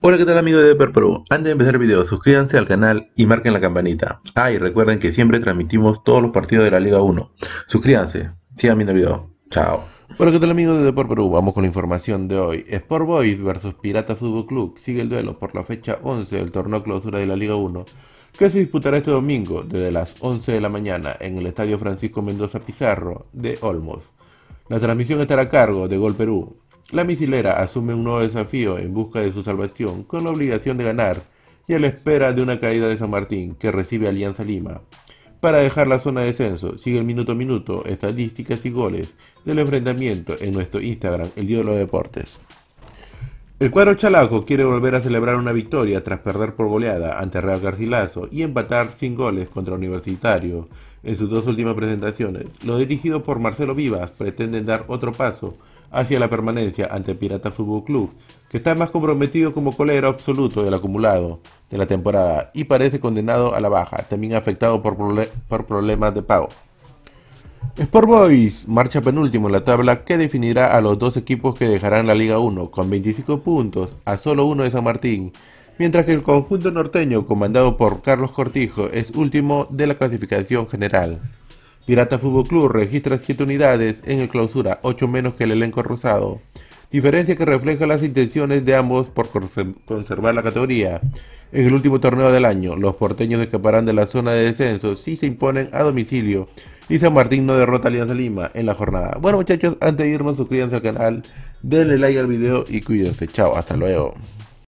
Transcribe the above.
Hola, ¿qué tal amigos de Deper Pro? Antes de empezar el video, suscríbanse al canal y marquen la campanita. Ah, y recuerden que siempre transmitimos todos los partidos de la Liga 1. Suscríbanse, sigan viendo el video. Chao. Hola, ¿qué tal amigos de Deport Perú? Vamos con la información de hoy. Sport Boys vs Pirata Fútbol Club sigue el duelo por la fecha 11 del torneo clausura de la Liga 1, que se disputará este domingo desde las 11 de la mañana en el Estadio Francisco Mendoza Pizarro de Olmos. La transmisión estará a cargo de Gol Perú. La misilera asume un nuevo desafío en busca de su salvación con la obligación de ganar y a la espera de una caída de San Martín que recibe Alianza Lima. Para dejar la zona de descenso, sigue el minuto a minuto, estadísticas y goles del enfrentamiento en nuestro Instagram, el Dios de los Deportes. El cuadro chalaco quiere volver a celebrar una victoria tras perder por goleada ante Real Garcilaso y empatar sin goles contra Universitario en sus dos últimas presentaciones. Los dirigidos por Marcelo Vivas pretenden dar otro paso hacia la permanencia ante Pirata Fútbol Club, que está más comprometido como colero absoluto del acumulado de la temporada y parece condenado a la baja, también afectado por, por problemas de pago. Sport Boys marcha penúltimo en la tabla que definirá a los dos equipos que dejarán la Liga 1 con 25 puntos a solo uno de San Martín, mientras que el conjunto norteño comandado por Carlos Cortijo es último de la clasificación general. Pirata Fútbol Club registra 7 unidades en el clausura, 8 menos que el elenco rosado, diferencia que refleja las intenciones de ambos por conservar la categoría. En el último torneo del año, los porteños escaparán de la zona de descenso si se imponen a domicilio y San Martín no derrota a Alianza Lima en la jornada. Bueno muchachos, antes de irnos suscríbanse al canal, denle like al video y cuídense. Chao, hasta luego.